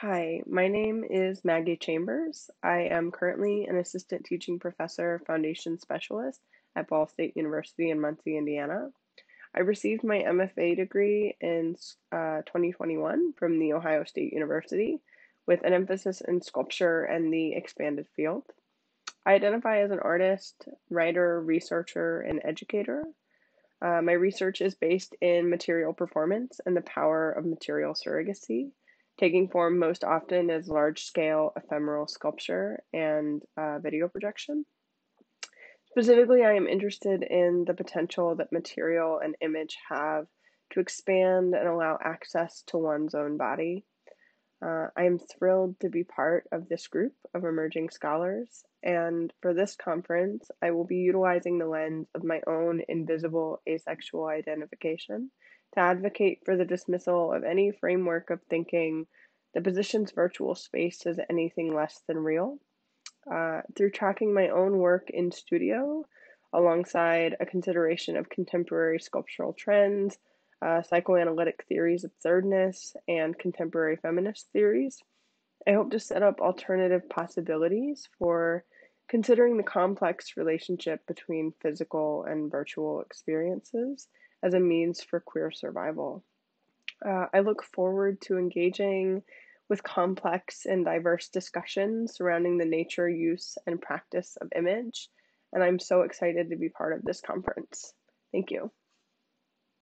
Hi, my name is Maggie Chambers. I am currently an assistant teaching professor, foundation specialist at Ball State University in Muncie, Indiana. I received my MFA degree in uh, 2021 from The Ohio State University with an emphasis in sculpture and the expanded field. I identify as an artist, writer, researcher, and educator. Uh, my research is based in material performance and the power of material surrogacy taking form most often as large scale ephemeral sculpture and uh, video projection. Specifically, I am interested in the potential that material and image have to expand and allow access to one's own body. Uh, I am thrilled to be part of this group of emerging scholars, and for this conference, I will be utilizing the lens of my own invisible asexual identification to advocate for the dismissal of any framework of thinking that position's virtual space as anything less than real. Uh, through tracking my own work in studio, alongside a consideration of contemporary sculptural trends, uh, psychoanalytic theories of thirdness, and contemporary feminist theories, I hope to set up alternative possibilities for considering the complex relationship between physical and virtual experiences as a means for queer survival. Uh, I look forward to engaging with complex and diverse discussions surrounding the nature, use, and practice of image, and I'm so excited to be part of this conference. Thank you.